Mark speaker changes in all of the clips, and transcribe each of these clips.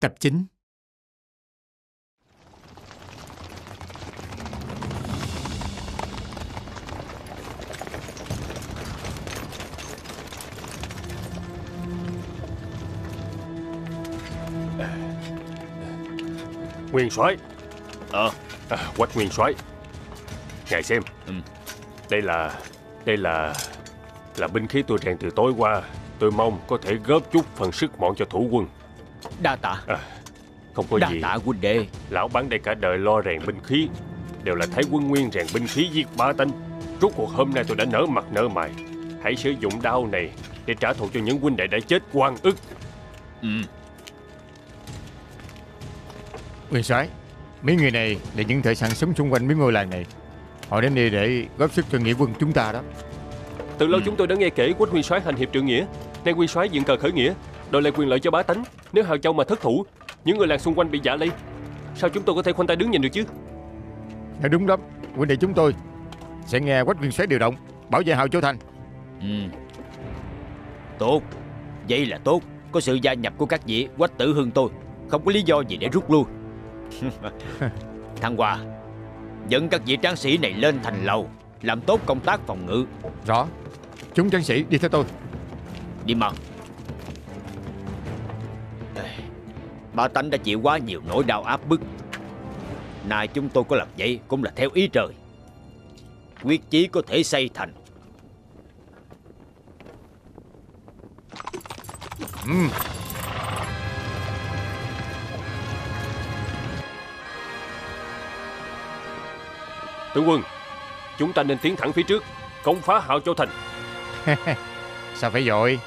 Speaker 1: Tập 9
Speaker 2: Nguyên soái.
Speaker 3: Ờ.
Speaker 2: À, Quách Nguyên soái. Ngài xem.
Speaker 3: Ừ.
Speaker 2: Đây là Đây là Là binh khí tôi rèn từ tối qua. Tôi mong có thể góp chút phần sức mọn cho thủ quân
Speaker 3: Đa tạ.
Speaker 2: Không có
Speaker 3: Đa
Speaker 2: gì.
Speaker 3: tạ huynh đệ.
Speaker 2: Lão bán đây cả đời lo rèn binh khí Đều là thấy quân nguyên rèn binh khí giết ba tanh Rốt cuộc hôm nay tôi đã nở mặt nở mày. Hãy sử dụng đao này Để trả thù cho những huynh đệ đã chết quan ức.
Speaker 3: Ừ.
Speaker 1: Nguyên soái Mấy người này là những thợ săn sống xung quanh mấy ngôi làng này. Họ đến đây để góp sức cho nghĩa quân chúng ta đó.
Speaker 2: Từ lâu
Speaker 3: Ừ.
Speaker 2: chúng tôi đã nghe kể Quách Nguyên soái hành hiệp trượng nghĩa. Nay Nguyên soái dựng cờ khởi nghĩa Đòi lại quyền lợi cho bá tánh. Nếu Hào Châu mà thất thủ Những người làng xung quanh bị giả lây Sao chúng tôi có thể khoanh tay đứng nhìn được chứ?
Speaker 1: Nói đúng lắm. Huynh đệ chúng tôi Sẽ nghe Quách Nguyên soái điều động Bảo vệ Hào Châu Thành.
Speaker 3: Ừ. Tốt. Vậy là tốt. Có sự gia nhập của các vị Quách tử hưng tôi. Không có lý do gì để rút lui. Thăng Hoa Dẫn các vị tráng sĩ này lên thành lầu Làm tốt công tác phòng ngự.
Speaker 1: Rõ. Chúng tráng sĩ đi theo tôi.
Speaker 3: Đi mau Ba tánh đã chịu quá nhiều nỗi đau áp bức. Nay chúng tôi có làm vậy Cũng là theo ý trời. Quyết chí có thể xây thành.
Speaker 1: Ừm,
Speaker 2: Tướng quân Chúng ta nên tiến thẳng phía trước Công phá Hào Châu Thành.
Speaker 1: Sao phải vội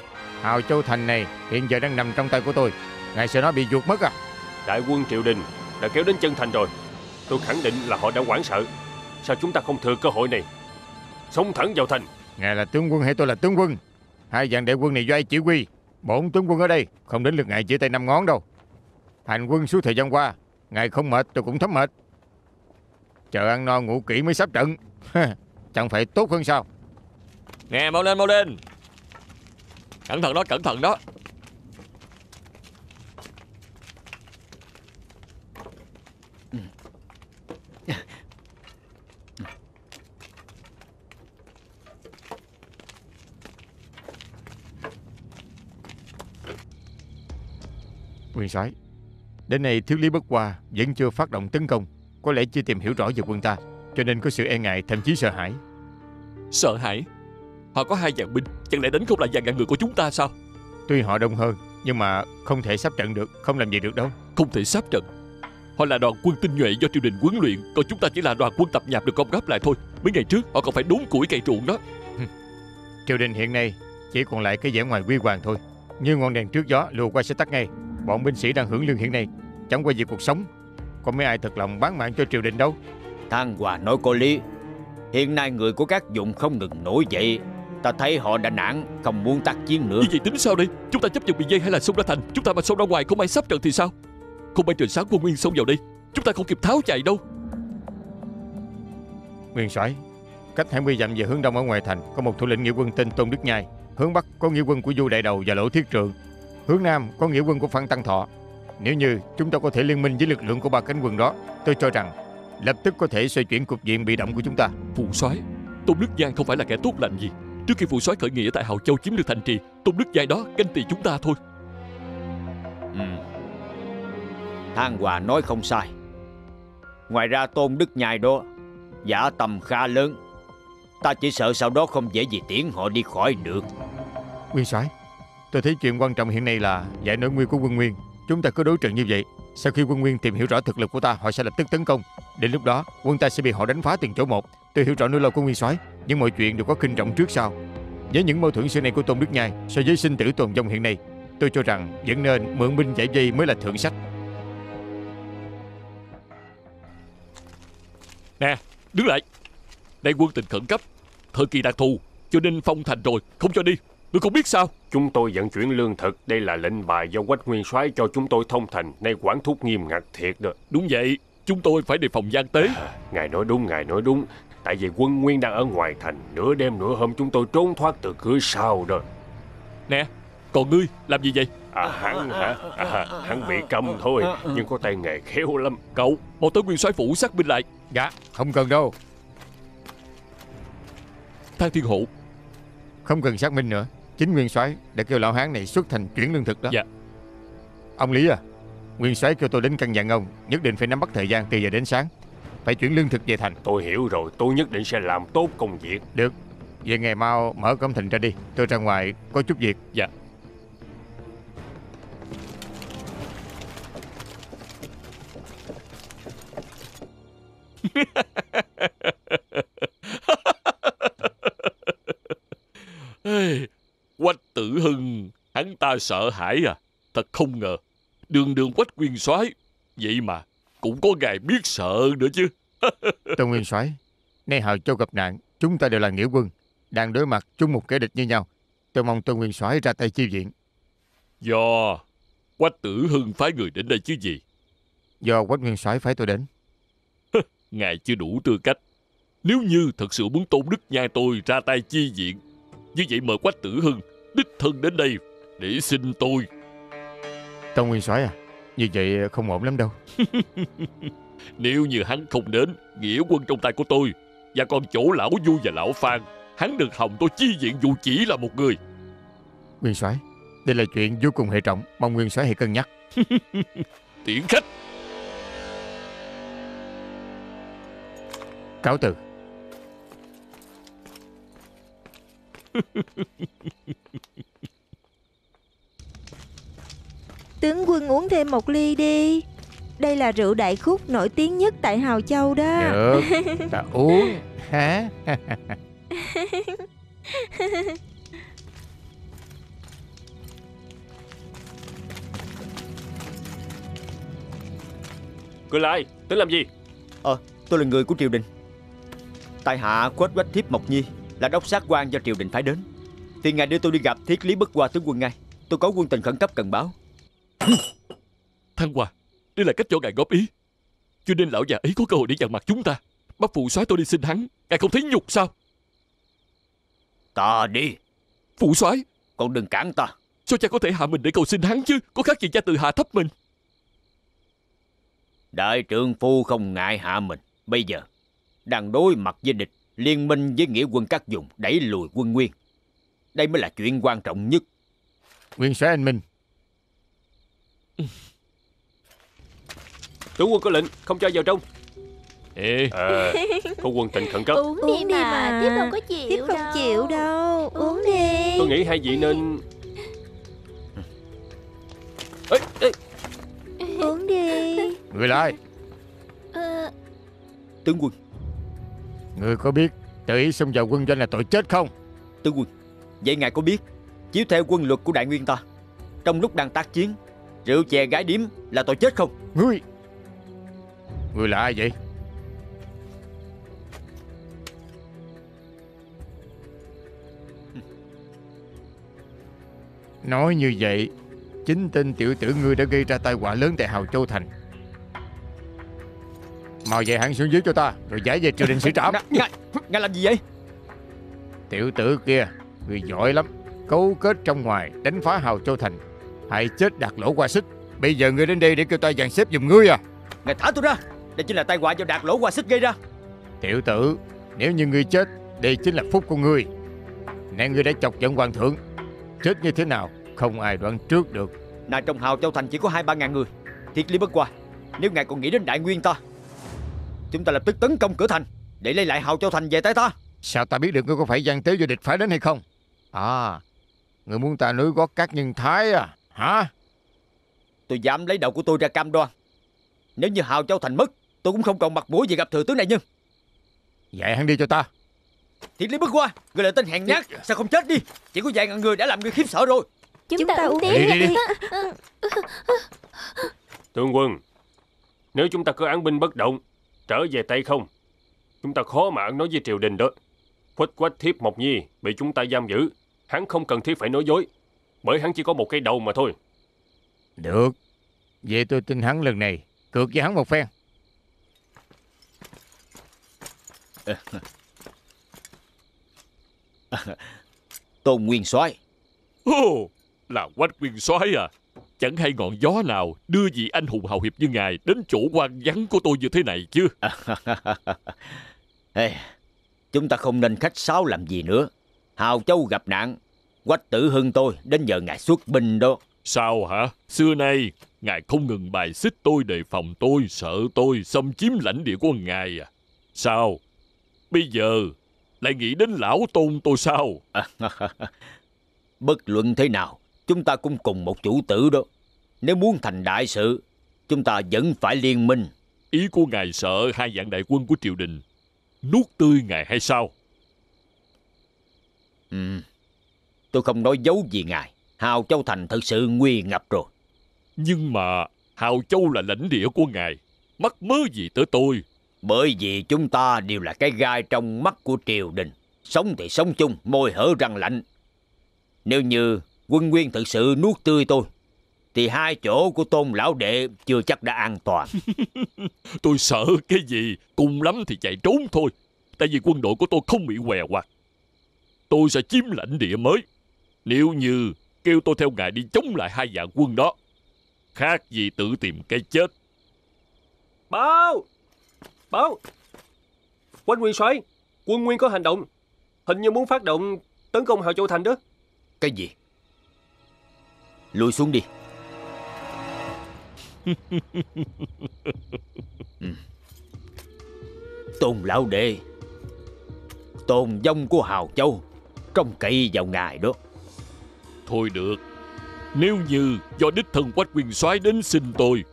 Speaker 1: Hào Châu Thành này hiện giờ đang nằm trong tay của tôi Ngài sợ nó bị ruột mất à?
Speaker 2: Đại quân triều đình đã kéo đến chân thành rồi. Tôi khẳng định là họ đã hoảng sợ. Sao chúng ta không thừa cơ hội này? Xông thẳng vào thành.
Speaker 1: Ngài là tướng quân hay tôi là tướng quân? Hai dạng đệ quân này do ai chỉ huy? Bổn tướng quân ở đây Không đến lượt ngài chỉ tay năm ngón đâu. Hành quân suốt thời gian qua Ngài không mệt tôi cũng thấm mệt. Chờ ăn no ngủ kỹ mới sắp trận. Chẳng phải tốt hơn sao?
Speaker 4: Nè mau lên mau lên. Cẩn thận đó cẩn thận đó
Speaker 1: Nguyên soái. Đến nay thiếu lý bất qua Vẫn chưa phát động tấn công Có lẽ chưa tìm hiểu rõ về quân ta Cho nên có sự e ngại thậm chí sợ hãi.
Speaker 4: Sợ hãi? Họ có hai vạn binh Chẳng lẽ đánh không lại vạn ngàn người của chúng ta sao?
Speaker 1: Tuy họ đông hơn Nhưng mà không thể sắp trận được Không làm gì được đâu.
Speaker 4: Không thể sắp trận. Họ là đoàn quân tinh nhuệ do triều đình huấn luyện Còn chúng ta chỉ là đoàn quân tập nhạp được gom góp lại thôi. Mấy ngày trước họ còn phải đốn củi cày ruộng đó.
Speaker 1: Triều đình hiện nay Chỉ còn lại cái vẻ ngoài quy hoàng thôi. Như ngọn đèn trước gió lùa qua sẽ tắt ngay Bọn binh sĩ đang hưởng lương hiện nay Chẳng qua vì cuộc sống Có mấy ai thật lòng bán mạng cho triều đình đâu.
Speaker 3: Thăng Hòa nói có lý. Hiện nay người của các vùng không ngừng nổi dậy. Ta thấy họ đã nản Không muốn tác chiến nữa.
Speaker 4: Như vậy tính sao đây? Chúng ta chấp nhận bị dây hay là xông ra thành? Chúng ta mà xông ra ngoài không ai sắp trận thì sao? Không may trời sáng quân nguyên xông vào đây Chúng ta không kịp tháo chạy đâu.
Speaker 1: Nguyên soái Cách 20 dặm về hướng đông ở ngoài thành Có một thủ lĩnh nghĩa quân tên Tôn Đức Nhai. Hướng bắc có nghĩa quân của Du Đại Đầu và Lỗ Thiết Trượng Hướng nam có nghĩa quân của Phan Tăng Thọ. Nếu như chúng ta có thể liên minh với lực lượng của ba cánh quân đó Tôi cho rằng Lập tức có thể xoay chuyển cục diện bị động của chúng ta.
Speaker 4: Phụ soái Tôn Đức Giang không phải là kẻ tốt lành gì. Trước khi phụ soái khởi nghĩa tại Hào Châu chiếm được thành trì Tôn Đức Giang đó canh tị chúng ta thôi.
Speaker 3: Ừ. Thăng Hòa nói không sai. Ngoài ra Tôn Đức Nhai đó Giả tầm khá lớn. Ta chỉ sợ sau đó không dễ gì tiễn họ đi khỏi được.
Speaker 1: Nguyên soái Tôi thấy chuyện quan trọng hiện nay là giải nỗi nguy của quân Nguyên. Chúng ta cứ đối trận như vậy, Sau khi quân Nguyên tìm hiểu rõ thực lực của ta, Họ sẽ lập tức tấn công. Đến lúc đó, quân ta sẽ bị họ đánh phá từng chỗ một. Tôi hiểu rõ nỗi lo của Nguyên soái, Nhưng mọi chuyện đều có kinh trọng trước sau. Với những mâu thuẫn xưa này của Tôn Đức Nhai, So với sinh tử tồn vong hiện nay, Tôi cho rằng vẫn nên mượn binh giải vây mới là thượng sách.
Speaker 4: Nè, đứng lại. Đây quân tình khẩn cấp. Thời kỳ đặc thù, Cho nên phong thành rồi, Không cho đi. Ngươi không biết sao.
Speaker 2: Chúng tôi vận chuyển lương thực. Đây là lệnh bài do Quách Nguyên soái cho chúng tôi thông thành. Nay quản thúc nghiêm ngặt thiệt đó.
Speaker 4: Đúng vậy. Chúng tôi phải đề phòng gian tế.
Speaker 2: Ngài nói đúng, ngài nói đúng. Tại vì quân Nguyên đang ở ngoài thành. Nửa đêm nửa hôm chúng tôi trốn thoát từ cửa sau đó.
Speaker 4: Nè Còn ngươi làm gì vậy?
Speaker 2: À hắn hả? À, Hắn bị câm thôi Nhưng có tay nghề khéo lắm.
Speaker 4: Cậu mau tới nguyên soái phủ xác minh lại.
Speaker 1: Dạ không cần đâu.
Speaker 4: Thang Thiên Hộ
Speaker 1: Không cần xác minh nữa Chính nguyên soái đã kêu lão hán này xuất thành chuyển lương thực đó.
Speaker 4: Dạ.
Speaker 1: Ông Lý à Nguyên soái kêu tôi đến căn dặn ông Nhất định phải nắm bắt thời gian từ giờ đến sáng. Phải chuyển lương thực về thành.
Speaker 2: Tôi hiểu rồi Tôi nhất định sẽ làm tốt công việc.
Speaker 1: Được. Về ngày mau mở cổng thành ra đi Tôi ra ngoài có chút việc.
Speaker 4: Dạ. Ê, tử hưng. Hắn ta sợ hãi à. Thật không ngờ. Đường đường quách nguyên soái. Vậy mà Cũng có ngài biết sợ nữa chứ.
Speaker 1: Tôn Nguyên soái Nay Hào Châu gặp nạn Chúng ta đều là nghĩa quân Đang đối mặt chung một kẻ địch như nhau. Tôi mong Tôn Nguyên soái ra tay chi viện.
Speaker 4: Do Quách tử hưng phái người đến đây chứ gì?
Speaker 1: Do Quách Nguyên soái phái tôi đến.
Speaker 4: Ngài chưa đủ tư cách. Nếu như thật sự muốn tôn đức nha tôi ra tay chi viện Như vậy mời Quách tử hưng Đích thân đến đây Để xin tôi.
Speaker 1: Tôn Nguyên soái à Như vậy không ổn lắm đâu.
Speaker 4: Nếu như hắn không đến Nghĩa quân trong tay của tôi Và còn chỗ lão Du và lão Phan Hắn đừng hòng tôi chi viện dù chỉ là một người.
Speaker 1: Nguyên soái Đây là chuyện vô cùng hệ trọng Mong Nguyên soái hãy cân nhắc.
Speaker 4: Tiễn khách.
Speaker 1: Cáo từ
Speaker 5: Tướng quân uống thêm một ly đi. Đây là rượu đại khúc nổi tiếng nhất tại Hào Châu đó.
Speaker 1: Được Ta uống hả
Speaker 2: Cứ lại Tính làm gì?
Speaker 3: Ờ tôi là người của triều đình. Tại hạ Quách Quách Thiếp Mộc Nhi Là đốc sát quan do triều đình phải đến. Thì ngài đưa tôi đi gặp thiết lý bất qua tướng quân ngay Tôi có quân tình khẩn cấp cần báo.
Speaker 4: Thăng Hoa Đây là cách cho ngài góp ý. Cho nên lão già ấy có cơ hội để dằn mặt chúng ta. Bắt phụ soái tôi đi xin hắn Ngài không thấy nhục sao?
Speaker 3: Ta đi.
Speaker 4: Phụ soái?
Speaker 3: Còn đừng cản ta.
Speaker 4: Sao cha có thể hạ mình để cầu xin hắn chứ? Có khác gì cha tự hạ thấp mình.
Speaker 3: Đại trượng phu không ngại hạ mình. Bây giờ Đang đối mặt với địch Liên minh với nghĩa quân các vùng Đẩy lùi quân nguyên. Đây mới là chuyện quan trọng nhất.
Speaker 1: Nguyên soái anh Minh.
Speaker 2: Tướng quân có lệnh Không cho vào trong.
Speaker 4: Ê
Speaker 2: à, Có quân tình khẩn cấp.
Speaker 6: Uống,
Speaker 5: Uống
Speaker 6: đi
Speaker 5: đi
Speaker 6: mà,
Speaker 5: mà.
Speaker 6: tiếp không có chịu
Speaker 5: Thiếp không
Speaker 6: đâu.
Speaker 5: chịu đâu. Uống
Speaker 6: Uống
Speaker 5: đi.
Speaker 2: Tôi nghĩ hai vị nên Ê, ê,
Speaker 5: Uống đi.
Speaker 1: Người lại.
Speaker 6: Ờ,
Speaker 3: Tướng quân
Speaker 1: Người có biết Tự ý xông vào quân doanh là tội chết không?
Speaker 3: Tướng quân Vậy ngài có biết Chiếu theo quân luật của đại nguyên ta Trong lúc đang tác chiến Rượu chè gái điếm là tội chết không?
Speaker 1: Ngươi! Ngươi là ai vậy? Nói như vậy Chính tên tiểu tử ngươi đã gây ra tai họa lớn tại Hào Châu Thành Mau về hẳn xuống dưới cho ta Rồi giải về triều đình xử trảm.
Speaker 3: Ngài, ngài, làm gì vậy?
Speaker 1: Tiểu tử kia Người giỏi lắm Cấu kết trong ngoài Đánh phá Hào Châu Thành. Hại chết đạt lỗ qua xích. Bây giờ ngươi đến đây để kêu ta dàn xếp giùm ngươi à.
Speaker 3: Ngài thả tôi ra Đây chính là tai họa do đạt lỗ qua xích gây ra.
Speaker 1: Tiểu tử Nếu như ngươi chết Đây chính là phúc của ngươi. Nè ngươi đã chọc giận hoàng thượng. Chết như thế nào Không ai đoán trước được.
Speaker 3: Này trong hào châu thành chỉ có hai ba ngàn người Thiệt lý bất qua Nếu ngài còn nghĩ đến đại nguyên ta Chúng ta lập tức tấn công cửa thành. Để lấy lại hào châu thành về tay ta.
Speaker 1: Sao ta biết được ngươi có phải gian tế do địch phải đến hay không? À Ngươi muốn ta nối gót các nhân thái à? Hả?
Speaker 3: Tôi dám lấy đầu của tôi ra cam đoan. Nếu như hào châu thành mất Tôi cũng không còn mặt mũi gì gặp thừa tướng đại nhân
Speaker 1: Dạy hắn đi cho ta.
Speaker 3: Thiệt lý bất qua. Người là tên hèn nhát. Sao không chết đi? Chỉ có vài ngàn người đã làm người khiếp sợ rồi.
Speaker 6: Chúng,
Speaker 5: Chúng
Speaker 6: ta,
Speaker 5: ta
Speaker 6: uống tiếp
Speaker 1: Đi đi đi.
Speaker 2: Tướng quân Nếu chúng ta cứ án binh bất động Trở về tay không? Chúng ta khó mà ăn nói với triều đình đó. Khuếch quách thiếp Mộc Nhi Bị chúng ta giam giữ Hắn không cần thiết phải nói dối Bởi hắn chỉ có một cái đầu mà thôi.
Speaker 1: Được. Vậy tôi tin hắn lần này Cược với hắn một phen.
Speaker 3: Tôn Nguyên soái.
Speaker 4: Ồ, Là quách nguyên soái à Chẳng hay ngọn gió nào đưa vị anh hùng hào hiệp như ngài Đến chỗ quan vắng của tôi như thế này chứ
Speaker 3: Ê, chúng ta không nên khách sáo làm gì nữa. Hào Châu gặp nạn, Quách Tử Hưng tôi đến giờ ngài xuất binh đó.
Speaker 4: Sao hả Xưa nay Ngài không ngừng bài xích tôi đề phòng tôi Sợ tôi xâm chiếm lãnh địa của ngài à Sao Bây giờ Lại nghĩ đến lão tôn tôi sao
Speaker 3: Bất luận thế nào, chúng ta cũng cùng một chủ tử đó. Nếu muốn thành đại sự, chúng ta vẫn phải liên minh.
Speaker 4: Ý của ngài sợ hai vạn đại quân của triều đình Nuốt tươi ngài hay sao
Speaker 3: Ừ. Tôi không nói dấu gì ngài. Hào Châu Thành thật sự nguy ngập rồi.
Speaker 4: Nhưng mà Hào Châu là lãnh địa của ngài Mắc mớ gì tới tôi
Speaker 3: Bởi vì chúng ta đều là cái gai trong mắt của triều đình. Sống thì sống chung, môi hở răng lạnh. Nếu như quân nguyên thực sự nuốt tươi tôi, thì hai chỗ của tôn lão đệ chưa chắc đã an toàn.
Speaker 4: Tôi sợ cái gì Cùng lắm thì chạy trốn thôi Tại vì quân đội của tôi không bị què quặt Tôi sẽ chiếm lãnh địa mới Nếu như kêu tôi theo ngài đi chống lại hai vạn quân đó Khác gì tự tìm cái chết
Speaker 2: Báo! Báo! Quách nguyên soái, quân nguyên có hành động. Hình như muốn phát động tấn công Hào Châu Thành đó.
Speaker 3: Cái gì? Lùi xuống đi. Tôn lão đệ Tôn dông của Hào Châu Trông cậy vào ngài đó.
Speaker 4: Thôi được Nếu như do đích thân quách quyền soái đến xin tôi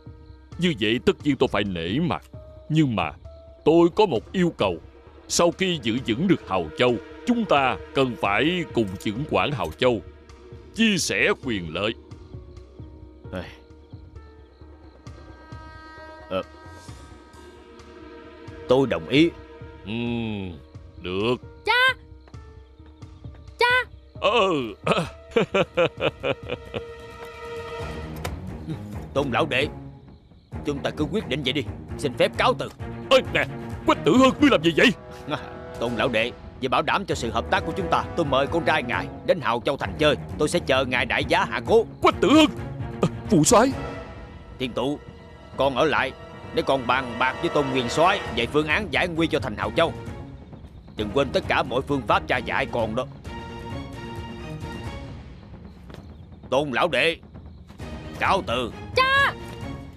Speaker 4: Như vậy tất nhiên tôi phải nể mặt. Nhưng mà tôi có một yêu cầu Sau khi giữ vững được Hào Châu Chúng ta cần phải cùng trưởng quản Hào Châu Chia sẻ quyền lợi
Speaker 3: Tôi đồng ý.
Speaker 4: Ừm, được.
Speaker 5: Cha! Cha!
Speaker 4: Ờ.
Speaker 3: Tôn lão đệ Chúng ta cứ quyết định vậy đi. Xin phép cáo từ.
Speaker 4: Ê nè Quách tử hơn ngươi làm gì vậy?
Speaker 3: Tôn lão đệ Vì bảo đảm cho sự hợp tác của chúng ta Tôi mời con trai ngài đến Hào Châu Thành chơi. Tôi sẽ chờ ngài đại giá hạ cố.
Speaker 4: Quách tử hơn à, Phụ soái.
Speaker 3: Thiên tụ Con ở lại Để còn bàn bạc với Tôn Nguyên soái Về phương án giải nguy cho thành Hào Châu. Đừng quên tất cả mọi phương pháp cha dạy còn đó. Tôn lão đệ Cáo từ.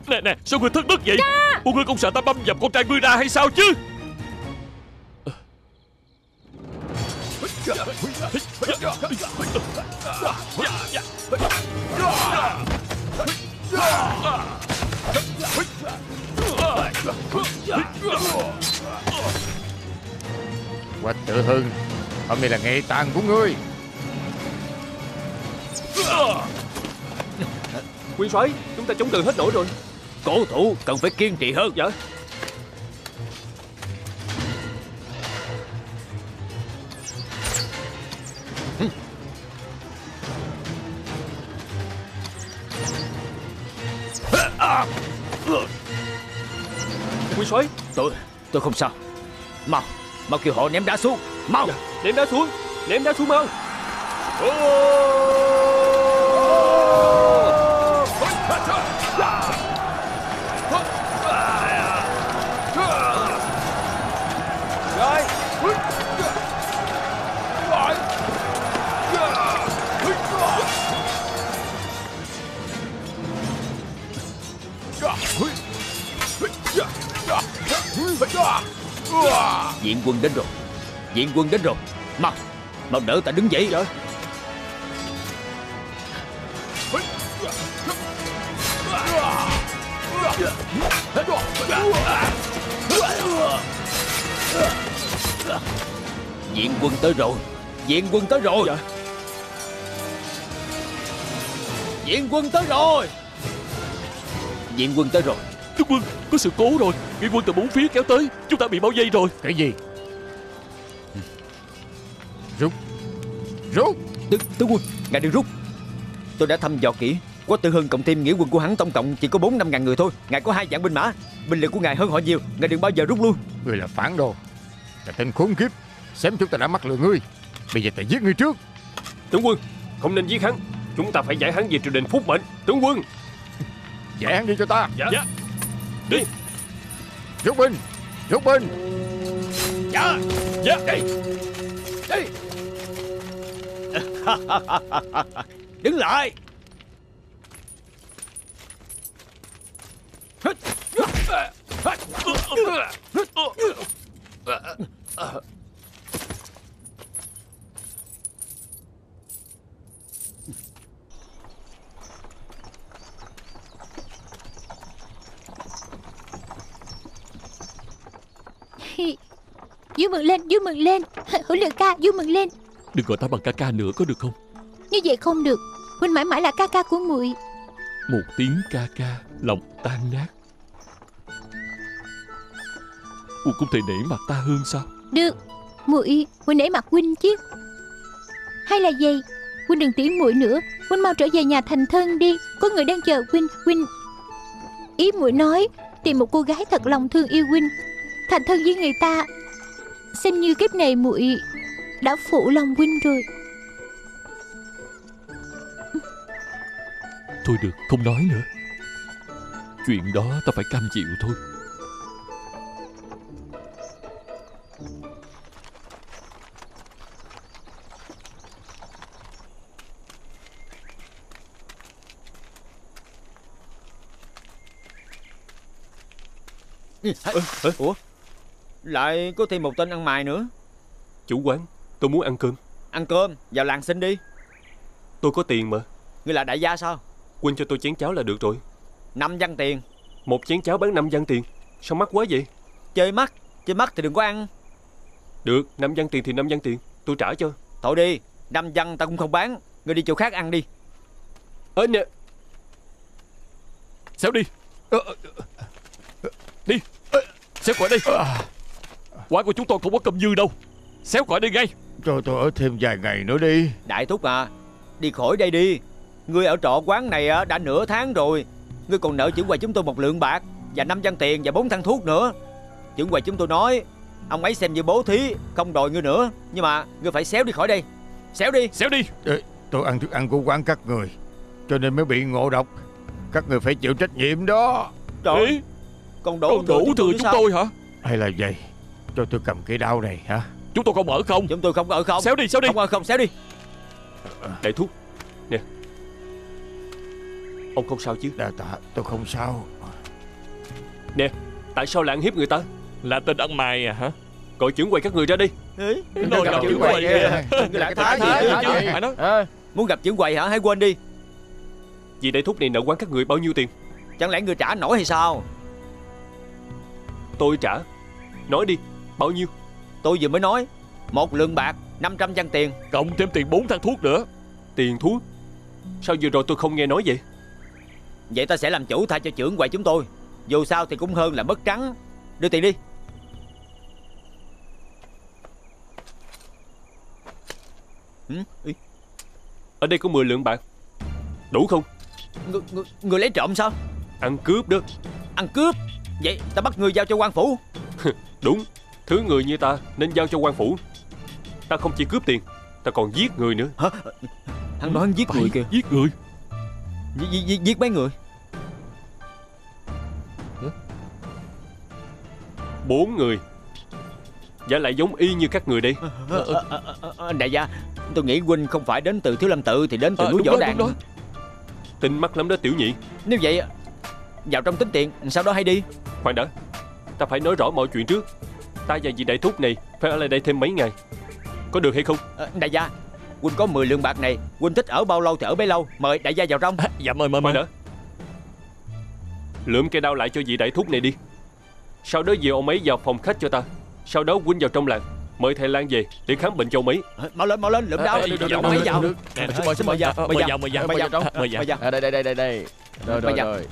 Speaker 4: Nè nè sao ngươi thất đức vậy? Ủa ngươi không sợ ta băm dập con trai ngươi ra hay sao chứ
Speaker 1: Quách tự hưng Hôm nay là ngày tàn của ngươi
Speaker 2: Nguyên soái, chúng ta chống cự hết nổi rồi.
Speaker 3: Cổ thủ cần phải kiên trì hơn
Speaker 2: Dạ. Nguyên soái,
Speaker 3: Tôi tôi không sao. Mau Mau kêu họ ném đá xuống. Mau.
Speaker 2: Ném đá xuống, ném đá xuống mau.
Speaker 3: Diện quân đến rồi. Diện quân đến rồi. Mau Mau đỡ ta đứng dậy
Speaker 2: Dạ.
Speaker 3: Diện quân tới rồi. Diện quân tới rồi.
Speaker 2: Dạ.
Speaker 3: Diện quân tới rồi. Diện quân tới rồi.
Speaker 4: Tướng quân có sự cố rồi Nghĩa quân từ bốn phía kéo tới Chúng ta bị bao vây rồi.
Speaker 1: Cái gì? Rút. Rút.
Speaker 3: Tướng, tướng quân Ngài đừng rút. Tôi đã thăm dò kỹ. Quách Tử Hưng cộng thêm nghĩa quân của hắn tổng cộng chỉ có 4 năm ngàn người thôi. Ngài có hai vạn binh mã. Binh lực của ngài hơn họ nhiều. Ngài đừng bao giờ rút lui.
Speaker 1: Ngươi là phản đồ. Là tên khốn kiếp. Xem chúng ta đã mắc lừa ngươi. Bây giờ ta giết ngươi trước.
Speaker 2: Tướng quân, không nên giết hắn. Chúng ta phải giải hắn về triều đình phúc mệnh. Tướng quân.
Speaker 1: Giải hắn đi cho ta.
Speaker 2: Dạ,
Speaker 4: Dạ.
Speaker 2: Đi
Speaker 1: Rút binh Rút binh
Speaker 3: Dạ
Speaker 4: Dạ.
Speaker 3: Đi. Đi. Đứng lại
Speaker 6: Vui mừng lên, vui mừng lên. Huấn luyện ca, vui mừng lên.
Speaker 4: Đừng gọi ta bằng ca ca nữa có được không?
Speaker 6: Như vậy không được. Huynh mãi mãi là ca ca của muội.
Speaker 4: Một tiếng ca ca Lòng tan nát Ủa không thể nể mặt ta hơn sao?
Speaker 6: Được. Muội Huynh nể mặt huynh chứ. Hay là gì Huynh đừng tiễn muội nữa. Huynh mau trở về nhà thành thân đi. Có người đang chờ huynh Huynh. Ý muội nói Tìm một cô gái thật lòng thương yêu huynh. Thành thân với người ta Xem như kiếp này muội Đã phụ lòng huynh rồi.
Speaker 4: Thôi được không nói nữa. Chuyện đó ta phải cam chịu thôi.
Speaker 3: Ủa Lại có thêm một tên ăn mày nữa.
Speaker 2: Chủ quán Tôi muốn ăn cơm.
Speaker 3: Ăn cơm? Vào làng xin đi.
Speaker 2: Tôi có tiền mà.
Speaker 3: Ngươi là đại gia sao?
Speaker 2: Quên cho tôi chén cháo là được rồi.
Speaker 3: Năm văn tiền.
Speaker 2: Một chén cháo bán 5 văn tiền. Sao mắc quá vậy?
Speaker 3: Chơi mắt Chơi mắt thì đừng có ăn.
Speaker 2: Được 5 văn tiền thì 5 văn tiền. Tôi trả cho.
Speaker 3: Thôi đi. Năm văn ta cũng không bán. Ngươi đi chỗ khác ăn đi.
Speaker 2: Ơ nè.
Speaker 4: Xéo đi. Ờ, ờ, ờ, Đi. Xéo khỏi đây Quán của chúng tôi không có cơm dư đâu. Xéo khỏi đây ngay.
Speaker 1: Cho tôi ở thêm vài ngày nữa đi.
Speaker 3: Đại thúc à Đi khỏi đây đi. Ngươi ở trọ quán này á, đã nửa tháng rồi. Ngươi còn nợ trưởng quầy chúng tôi một lượng bạc Và năm văn tiền và bốn thang thuốc nữa. Trưởng quầy chúng tôi nói Ông ấy xem như bố thí Không đòi ngươi nữa. Nhưng mà ngươi phải xéo đi khỏi đây. Xéo đi.
Speaker 4: Xéo đi.
Speaker 1: Tôi ăn thức ăn của quán các người Cho nên mới bị ngộ độc. Các người phải chịu trách nhiệm đó.
Speaker 3: Trời
Speaker 4: Ê,
Speaker 3: Còn đổ
Speaker 4: Còn đổ thừa chúng
Speaker 3: sao?
Speaker 4: tôi hả?
Speaker 1: Hay là vậy Cho tôi cầm cái đao này hả?
Speaker 4: Chúng tôi không ở không?
Speaker 3: Chúng tôi không ở không.
Speaker 4: Xéo đi xéo đi.
Speaker 3: Không ở không xéo đi.
Speaker 2: Đại thúc Nè. Ông không sao chứ?
Speaker 1: Đà tạ tôi không sao.
Speaker 2: Tại sao lại hiếp người ta?
Speaker 4: Là tên ăn mày à hả?
Speaker 2: Gọi trưởng quầy các người ra đi.
Speaker 3: Ê,
Speaker 4: Nói
Speaker 3: gặp trưởng quầy kìa. làm
Speaker 1: Cái
Speaker 3: thái
Speaker 1: thái
Speaker 3: gì chứ?
Speaker 4: Phải nói.
Speaker 3: Ờ, Muốn gặp trưởng quầy hả? Hãy quên đi.
Speaker 2: Vì đại thúc này nợ quán các người bao nhiêu tiền?
Speaker 3: Chẳng lẽ ngươi trả nổi hay sao?
Speaker 2: Tôi trả. Nói đi Bao nhiêu?
Speaker 3: Tôi vừa mới nói Một lượng bạc 500 văn tiền.
Speaker 4: Cộng thêm tiền 4 thang thuốc nữa.
Speaker 2: Tiền thuốc? Sao vừa rồi tôi không nghe nói vậy?
Speaker 3: Vậy ta sẽ làm chủ thay cho trưởng quầy chúng tôi. Dù sao thì cũng hơn là mất trắng. Đưa tiền đi. Ừ?
Speaker 2: Ở đây có 10 lượng bạc. Đủ không?
Speaker 3: Người, người, người lấy trộm sao?
Speaker 2: Ăn cướp đó.
Speaker 3: Ăn cướp? Vậy ta bắt người giao cho quan phủ.
Speaker 2: Đúng Thứ người như ta nên giao cho quan phủ. Ta không chỉ cướp tiền Ta còn giết người nữa.
Speaker 3: Hả? Hắn nói hắn giết người kìa.
Speaker 4: Giết người.
Speaker 3: Gi- gi- gi- Giết mấy người?
Speaker 2: Bốn người. Giả lại giống y như các người
Speaker 3: ờ, ờ, ờ, ờ, Đại gia Tôi nghĩ huynh không phải đến từ Thiếu Lâm Tự Thì đến từ
Speaker 4: Ờ,
Speaker 3: núi Võ Đàn.
Speaker 2: Tinh mắt lắm đó tiểu nhị.
Speaker 3: Nếu vậy Vào trong tính tiền Sau đó hay đi?
Speaker 2: Khoan đã Ta phải nói rõ mọi chuyện trước Ta và dì đại thúc này Phải ở lại đây thêm mấy ngày. Có được hay không?
Speaker 3: Ờ, Đại gia Huynh có 10 lượng bạc này Huynh thích ở bao lâu thì ở bấy lâu. Mời đại gia vào trong.
Speaker 4: À, Dạ mời mời mời
Speaker 2: đã Lượm cây đao lại cho dì đại thúc này đi. Sau đó dìu ông ấy vào phòng khách cho ta. Sau đó huynh vào trong làng. Mời thầy Lan về để khám bệnh cho ông ấy.
Speaker 3: Ờ, Mau lên mau lên lượm
Speaker 4: À,
Speaker 3: đau Ông
Speaker 4: được,
Speaker 3: ấy vào. Ờ,
Speaker 4: mời mời
Speaker 3: vào,
Speaker 4: Ờ,
Speaker 3: mời
Speaker 4: mời
Speaker 3: vào,
Speaker 4: vào mời vào
Speaker 3: mời vào. Trong.
Speaker 4: Ờ, mời vào
Speaker 3: Mời vào.
Speaker 7: Đây đây đây đây đây. Rồi
Speaker 3: Mời
Speaker 7: rồi
Speaker 3: vào.
Speaker 7: rồi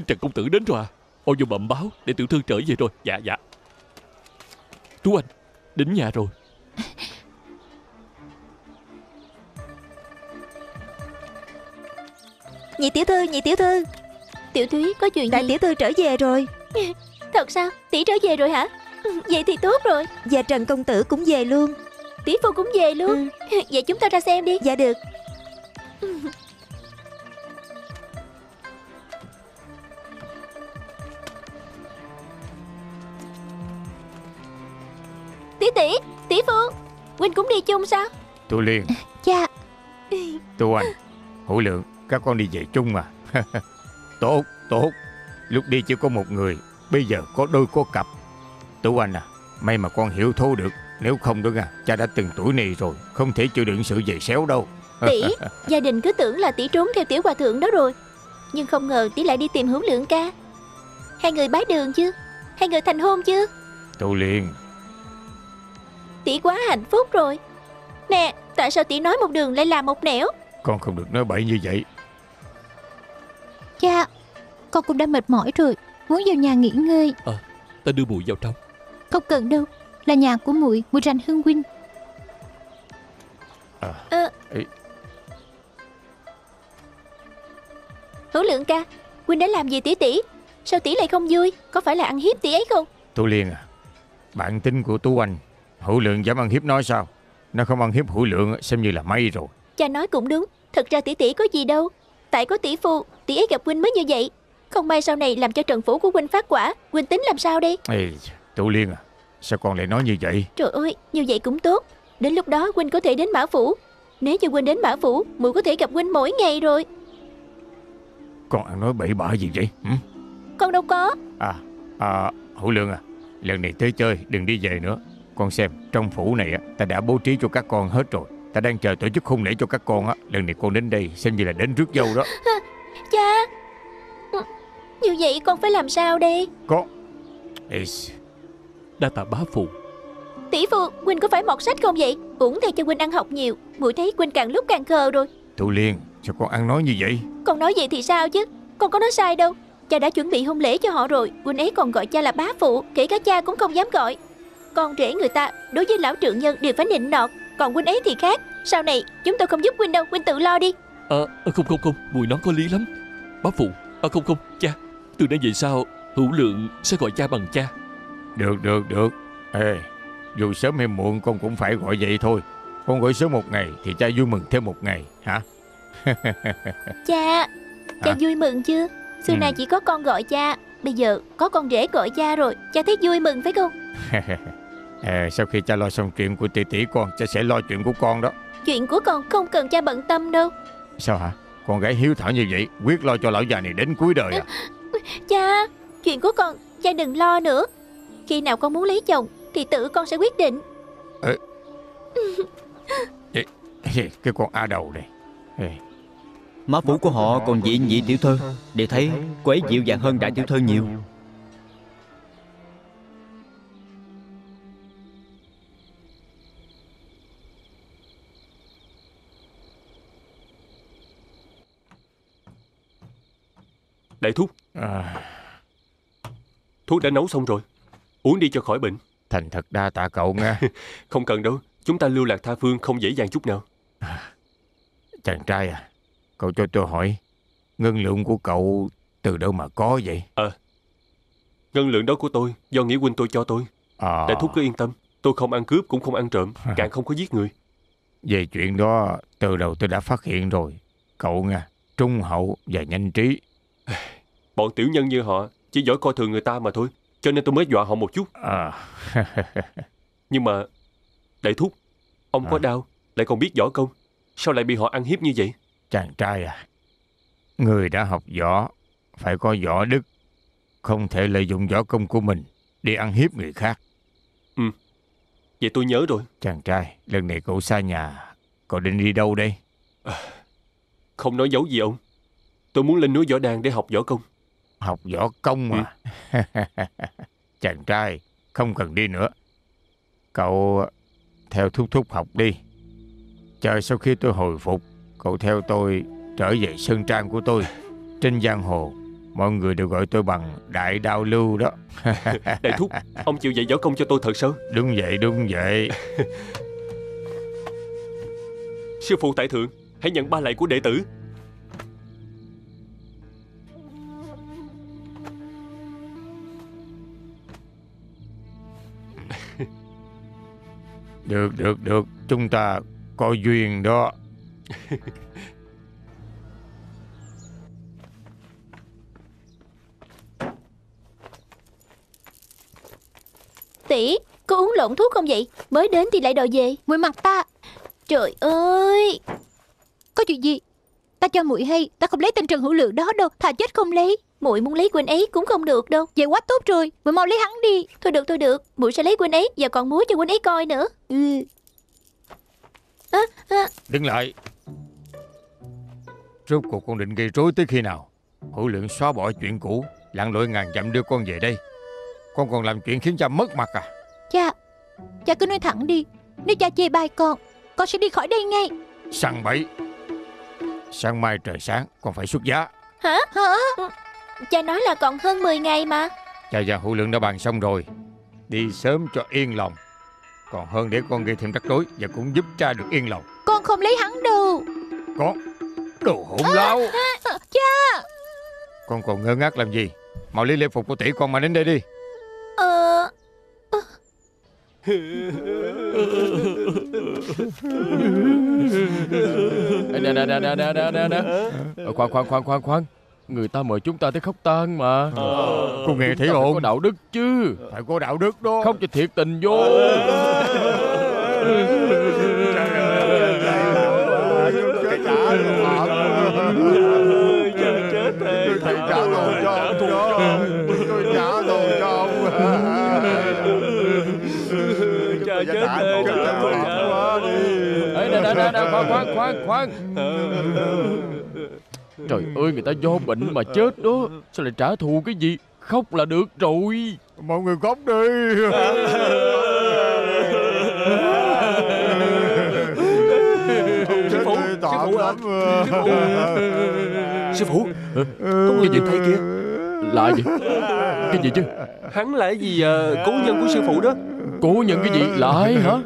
Speaker 4: Trần công tử đến rồi à? Ô vô bẩm báo để tiểu thư trở về rồi. Dạ dạ. Tú Anh Đến nhà rồi.
Speaker 5: Nhị tiểu thư, nhị tiểu thư.
Speaker 7: Tiểu Thúy có chuyện
Speaker 5: Đại
Speaker 7: gì?
Speaker 5: tiểu thư trở về rồi.
Speaker 7: Thật sao? Tỷ trở về rồi hả? Ừ, Vậy thì tốt rồi.
Speaker 5: Và Trần công tử cũng về luôn.
Speaker 7: Tỷ phu cũng về luôn. Vậy chúng ta ra xem đi.
Speaker 5: Dạ được
Speaker 7: Tỷ tỷ phu Huynh cũng đi chung sao?
Speaker 1: Tô Liên
Speaker 7: Cha.
Speaker 1: Tô Anh Hữu Lượng Các con đi về chung mà. Tốt tốt. Lúc đi chỉ có một người Bây giờ có đôi có cặp. Tú Anh à May mà con hiểu thấu được Nếu không đó nha Cha đã từng tuổi này rồi Không thể chịu đựng sự dày xéo đâu.
Speaker 7: Tỷ Gia đình cứ tưởng là tỷ trốn theo tiểu hòa thượng đó rồi. Nhưng không ngờ tỷ lại đi tìm hướng lượng ca. Hai người bái đường chứ? Hai người thành hôn chứ?
Speaker 1: Tô Liên
Speaker 7: Tỷ quá hạnh phúc rồi. Nè Tại sao tỷ nói một đường lại làm một nẻo?
Speaker 1: Con không được nói bậy như vậy.
Speaker 7: Cha Con cũng đã mệt mỏi rồi Muốn vào nhà nghỉ ngơi.
Speaker 4: Ta đưa muội vào trong.
Speaker 7: Không cần đâu Là nhà của muội muội rành hương huynh.
Speaker 1: À,
Speaker 7: Ờ.
Speaker 1: ý.
Speaker 7: Hữu lượng ca Huynh đã làm gì tỷ tỷ? Sao tỷ lại không vui? Có phải là ăn hiếp tỷ ấy không?
Speaker 1: Tô Liên à. Bản tính của Tú Anh Hữu Lượng dám ăn hiếp nó sao? Nó không ăn hiếp Hữu Lượng xem như là may rồi.
Speaker 7: Cha nói cũng đúng. Thật ra tỷ tỷ có gì đâu. Tại có tỷ phu Tỷ ấy gặp huynh mới như vậy. Không may sau này làm cho trần phủ của huynh phát quả Huynh tính làm sao đây?
Speaker 1: Ê, Tô Liên à Sao con lại nói như vậy?
Speaker 7: Trời ơi như vậy cũng tốt. Đến lúc đó huynh có thể đến Mã Phủ. Nếu như huynh đến Mã Phủ muội có thể gặp huynh mỗi ngày rồi.
Speaker 1: Con ăn nói bậy bạ gì vậy? Hử?
Speaker 7: Con đâu có.
Speaker 1: À, à Hữu Lượng à Lần này tới chơi đừng đi về nữa Con xem trong phủ này á Ta đã bố trí cho các con hết rồi. Ta đang chờ tổ chức hôn lễ cho các con á. Lần này con đến đây xem như là đến rước dâu đó.
Speaker 7: Cha. Như vậy con phải làm sao đây?
Speaker 1: Con Ê,
Speaker 4: Đa tạ bá phụ.
Speaker 7: Tỷ phu huynh có phải mọt sách không vậy? Uổng thay cho huynh ăn học nhiều. Muội thấy huynh càng lúc càng khờ rồi.
Speaker 1: Tô Liên Sao con ăn nói như vậy?
Speaker 7: Con nói vậy thì sao chứ? Con có nói sai đâu. Cha đã chuẩn bị hôn lễ cho họ rồi. Huynh ấy còn gọi cha là bá phụ Kể cả cha cũng không dám gọi Con rể người ta đối với lão trượng nhân đều phải nịnh nọt. Còn huynh ấy thì khác. Sau này chúng tôi không giúp huynh đâu Huynh tự lo đi.
Speaker 4: Ờ à, không không không. Mùi nói có lý lắm. Bá phụ À không không. Cha Từ nay về sau Hữu lượng sẽ gọi cha bằng cha.
Speaker 1: Được được được. Ê Dù sớm hay muộn con cũng phải gọi vậy thôi. Con gọi sớm một ngày Thì cha vui mừng thêm một ngày hả?
Speaker 7: Cha Cha
Speaker 1: Hả?
Speaker 7: vui mừng chưa Xưa
Speaker 1: Ừ.
Speaker 7: nay chỉ có con gọi cha Bây giờ có con rể gọi cha rồi Cha thấy vui mừng phải không
Speaker 1: à, Sau khi cha lo xong chuyện của tỷ tỷ con Cha sẽ lo chuyện của con đó.
Speaker 7: Chuyện của con không cần cha bận tâm đâu.
Speaker 1: Sao hả? Con gái hiếu thảo như vậy Quyết lo cho lão già này đến cuối đời à?
Speaker 7: Cha Chuyện của con cha đừng lo nữa. Khi nào con muốn lấy chồng Thì tự con sẽ quyết định.
Speaker 1: Cái con A đầu này.
Speaker 3: Má phủ của họ còn dị nhị tiểu thơ Để thấy cô ấy dịu dàng hơn đại tiểu thơ nhiều
Speaker 2: Đại thúc
Speaker 1: à,
Speaker 2: Thuốc đã nấu xong rồi. Uống đi cho khỏi bệnh.
Speaker 1: Thành thật đa tạ cậu nha.
Speaker 2: Không cần đâu. Chúng ta lưu lạc tha phương không dễ dàng chút nào.
Speaker 1: Chàng trai à Cậu cho tôi hỏi Ngân lượng của cậu từ đâu mà có vậy?
Speaker 2: Ngân lượng đó của tôi Do nghĩa huynh tôi cho tôi.
Speaker 1: À,
Speaker 2: Đại thúc cứ yên tâm. Tôi không ăn cướp cũng không ăn trộm. Càng không có giết người.
Speaker 1: Về chuyện đó Từ đầu tôi đã phát hiện rồi. Cậu nha Trung hậu và nhanh trí
Speaker 2: Bọn tiểu nhân như họ Chỉ giỏi coi thường người ta mà thôi Cho nên tôi mới dọa họ một chút.
Speaker 1: À,
Speaker 2: Nhưng mà Đại thúc Ông có
Speaker 1: À.
Speaker 2: đau Lại còn biết võ công Sao lại bị họ ăn hiếp như vậy?
Speaker 1: Chàng trai à Người đã học võ Phải có võ đức Không thể lợi dụng võ công của mình Đi ăn hiếp người khác.
Speaker 2: Vậy tôi nhớ rồi.
Speaker 1: Chàng trai Lần này cậu xa nhà Cậu định đi đâu đây?
Speaker 2: Không nói giấu gì ông Tôi muốn lên núi võ đàn để học võ công.
Speaker 1: Học võ công mà Chàng trai Không cần đi nữa. Cậu theo thúc thúc học đi. Chờ sau khi tôi hồi phục Cậu theo tôi trở về sơn trang của tôi. Trên giang hồ Mọi người đều gọi tôi bằng đại đao lưu đó.
Speaker 2: Đại thúc Ông chịu dạy võ công cho tôi thật sao?
Speaker 1: Đúng vậy đúng vậy.
Speaker 2: Sư phụ tại thượng Hãy nhận ba lạy của đệ tử
Speaker 1: Được được được. Chúng ta có duyên đó.
Speaker 7: Tỷ, có uống lộn thuốc không vậy? Mới đến thì lại đòi về.
Speaker 6: Mũi mặt ta.
Speaker 7: Trời ơi.
Speaker 6: Có chuyện gì? Ta cho muội hay, Ta không lấy tên Trần Hữu Lượng đó đâu. Thà chết không lấy
Speaker 7: muội muốn lấy quên ấy cũng không được đâu.
Speaker 6: Vậy quá tốt rồi Muội mau lấy hắn đi.
Speaker 7: Thôi được thôi được muội sẽ lấy quên ấy Và còn múa cho quên ấy coi nữa.
Speaker 6: Ừ.
Speaker 7: À, à,
Speaker 1: Đứng lại. Rốt cuộc con định gây rối tới khi nào? Hữu lượng xóa bỏ chuyện cũ Lặn lội ngàn dặm đưa con về đây. Con còn làm chuyện khiến cha mất mặt à?
Speaker 6: Cha Cha cứ nói thẳng đi. Nếu cha chê bai con Con sẽ đi khỏi đây ngay.
Speaker 1: Săn bẫy Sáng mai trời sáng con phải xuất giá.
Speaker 7: Hả?
Speaker 6: Hả
Speaker 7: Cha nói là còn hơn 10 ngày mà.
Speaker 1: Cha và hữu lượng đã bàn xong rồi. Đi sớm cho yên lòng. Còn hơn để con gây thêm rắc rối Và cũng giúp cha được yên lòng.
Speaker 6: Con không lấy hắn đâu.
Speaker 1: Con Đồ hỗn láo.
Speaker 6: Cha!
Speaker 1: Con còn ngơ ngác làm gì? Mau lấy lễ phục của tỷ con mà đến đây đi.
Speaker 7: Ờ.
Speaker 8: Nè nè nè nè nè nè nè nè. Ờ, Khoan khoan khoan khoan khoan Người ta mời chúng ta tới khóc tang mà
Speaker 1: Cô nghe thấy
Speaker 8: Ta phải có đạo đức chứ
Speaker 1: Phải có đạo đức đó
Speaker 8: Khóc cho thiệt tình vô
Speaker 1: Thầy trả đồ cho ông Tôi trả đồ cho ông Cha chết
Speaker 8: Ê, nè nè khoan khoan khoan khoan Trời ơi người ta do bệnh mà chết đó. Sao lại trả thù cái gì? Khóc là được rồi.
Speaker 1: Mọi người khóc đi. Sư phụ Sư phụ lắm.
Speaker 2: Sư phụ Có người nhìn thấy kìa
Speaker 8: Lạ vậy? Cái gì chứ?
Speaker 2: Hắn là cái gì ờ, cố nhân của sư phụ đó
Speaker 8: Cố nhận cái gì? Lại hả?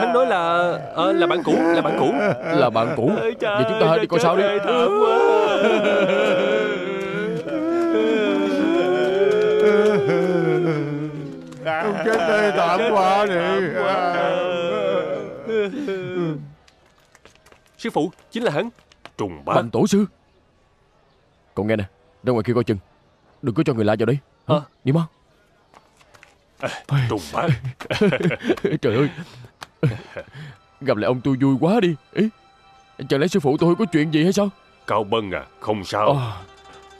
Speaker 2: Hắn nói là ờ, là bạn cũ Là bạn cũ.
Speaker 8: Là bạn cũ. Vậy chúng ta đi coi sao đi.
Speaker 1: Ông chết đây tạm quá đi
Speaker 2: Sư phụ chính là hắn. Trùng bá
Speaker 8: Bạch tổ sư. Cậu nghe nè Ra ngoài kia coi chừng. Đừng có cho người lạ vào đây. Hả?
Speaker 2: Hả?
Speaker 8: Đi mau
Speaker 2: Trùng bá
Speaker 8: Trời ơi. Gặp lại ông tôi vui quá đi. Ý Chẳng lẽ sư phụ tôi có chuyện gì hay sao?
Speaker 2: Cao Bân à Không sao.
Speaker 8: Ờ,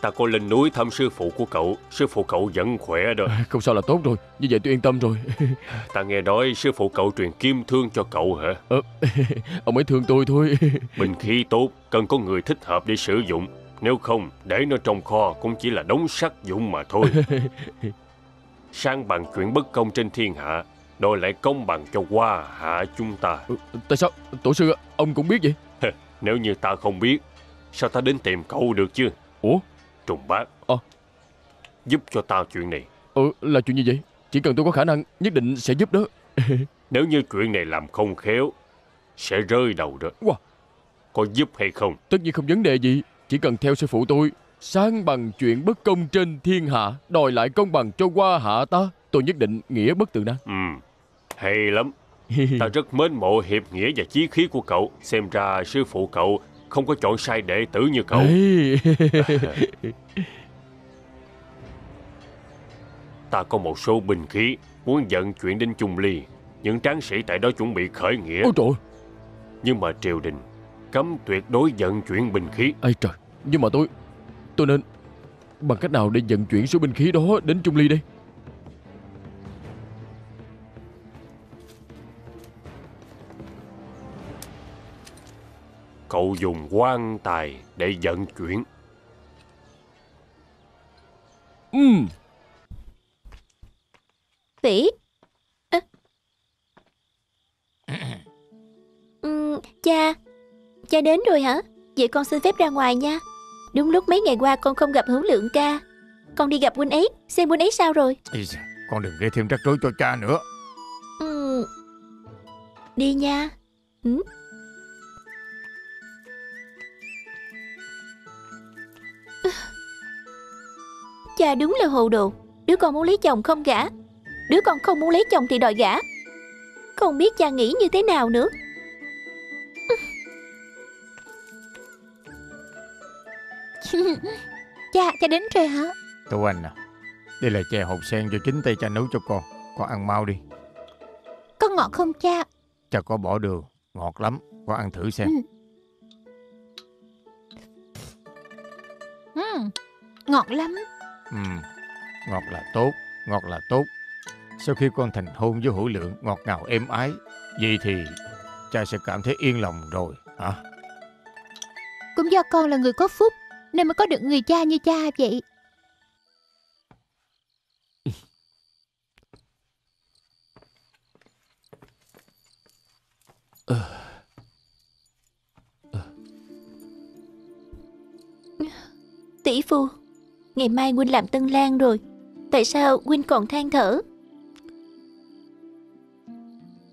Speaker 2: Ta có lên núi thăm sư phụ của cậu. Sư phụ cậu vẫn khỏe đó.
Speaker 8: Không sao là tốt rồi. Như vậy tôi yên tâm rồi.
Speaker 2: Ta nghe nói sư phụ cậu truyền kim thương cho cậu hả?
Speaker 8: Ờ, Ông ấy thương tôi thôi.
Speaker 2: Bình khí tốt Cần có người thích hợp để sử dụng. Nếu không để nó trong kho Cũng chỉ là đống sắt dụng mà thôi Sang bằng chuyện bất công trên thiên hạ Đòi lại công bằng cho hoa hạ chúng ta.
Speaker 8: Ừ, Tại sao? Tổ sư ông cũng biết vậy.
Speaker 2: Nếu như ta không biết Sao ta đến tìm cậu được chứ?
Speaker 8: Ủa?
Speaker 2: Trùng bác.
Speaker 8: Ờ.
Speaker 2: Giúp cho ta chuyện này.
Speaker 8: Ừ là chuyện gì vậy? Chỉ cần tôi có khả năng Nhất định sẽ giúp đó.
Speaker 2: Nếu như chuyện này làm không khéo Sẽ rơi đầu đó.
Speaker 8: Wow.
Speaker 2: Có giúp hay không?
Speaker 8: Tất nhiên không vấn đề gì. Chỉ cần theo sư phụ tôi Sang bằng chuyện bất công trên thiên hạ Đòi lại công bằng cho hoa hạ ta. Tôi nhất định nghĩa bất từ nan
Speaker 2: Ừ Hay lắm. Ta rất mến mộ hiệp nghĩa và chí khí của cậu. Xem ra sư phụ cậu Không có chọn sai đệ tử như cậu. Ta có một số binh khí Muốn vận chuyển đến Trung Ly. Những tráng sĩ tại đó chuẩn bị khởi nghĩa.
Speaker 8: Ôi trời.
Speaker 2: Nhưng mà triều đình Cấm tuyệt đối vận chuyển binh khí.
Speaker 8: Ây trời. Nhưng mà tôi Tôi nên Bằng cách nào để vận chuyển số binh khí đó đến Trung Ly đây?
Speaker 2: Cậu dùng quan tài để vận chuyển.
Speaker 8: Ừm.
Speaker 7: Tỷ. Ơ. Ừm, Cha. Cha đến rồi hả? Vậy con xin phép ra ngoài nha Đúng lúc mấy ngày qua con không gặp hữu lượng ca. Con đi gặp huynh ấy Xem huynh ấy sao rồi.
Speaker 1: Da, Con đừng gây thêm rắc rối cho cha nữa.
Speaker 7: Ừm. Đi nha. Ừm. Cha đúng là hồ đồ. Đứa con muốn lấy chồng không gả. Đứa con không muốn lấy chồng thì đòi gả. Không biết cha nghĩ như thế nào nữa
Speaker 6: Cha, cha đến rồi hả?
Speaker 1: Tú Anh à Đây là chè hột sen do chính tay cha nấu cho con Con ăn mau đi
Speaker 6: Có ngọt không cha?
Speaker 1: Cha có bỏ đường Ngọt lắm Con ăn thử xem
Speaker 6: Ừ. Ừm, ngọt lắm.
Speaker 1: Ừm, Ngọt là tốt Ngọt là tốt Sau khi con thành hôn với hữu lượng Ngọt ngào êm ái Vậy thì cha sẽ cảm thấy yên lòng rồi hả
Speaker 6: Cũng do con là người có phúc nên mới có được người cha như cha vậy.
Speaker 7: Tỷ phu Ngày mai huynh làm tân lang rồi. Tại sao huynh còn than thở?